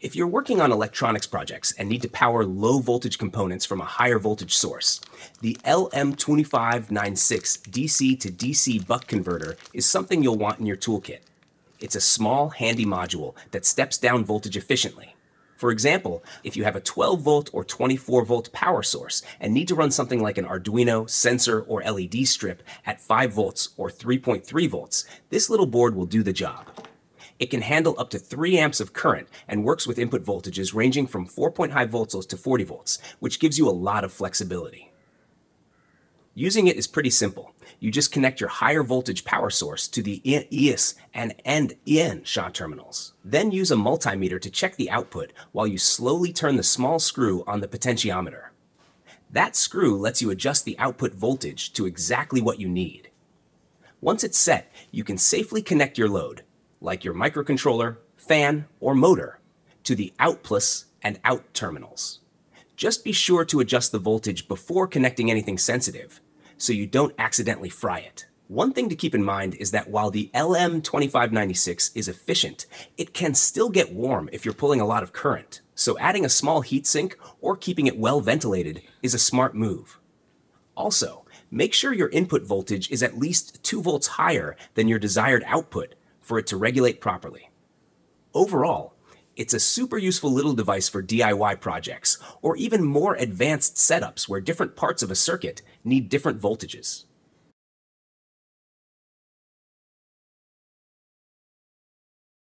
If you're working on electronics projects and need to power low voltage components from a higher voltage source, the LM2596 DC to DC buck converter is something you'll want in your toolkit. It's a small, handy module that steps down voltage efficiently. For example, if you have a 12 volt or 24 volt power source and need to run something like an Arduino, sensor, or LED strip at 5 volts or 3.3 volts, this little board will do the job. It can handle up to 3 amps of current and works with input voltages ranging from 4.5 volts to 40 volts, which gives you a lot of flexibility. Using it is pretty simple. You just connect your higher voltage power source to the EIS and END EN SHA terminals. Then use a multimeter to check the output while you slowly turn the small screw on the potentiometer. That screw lets you adjust the output voltage to exactly what you need. Once it's set, you can safely connect your load, like your microcontroller, fan, or motor, to the out and out terminals. Just be sure to adjust the voltage before connecting anything sensitive, so you don't accidentally fry it. One thing to keep in mind is that while the LM2596 is efficient, it can still get warm if you're pulling a lot of current, so adding a small heatsink or keeping it well ventilated is a smart move. Also, make sure your input voltage is at least 2 volts higher than your desired output for it to regulate properly. Overall, it's a super useful little device for DIY projects, or even more advanced setups where different parts of a circuit need different voltages.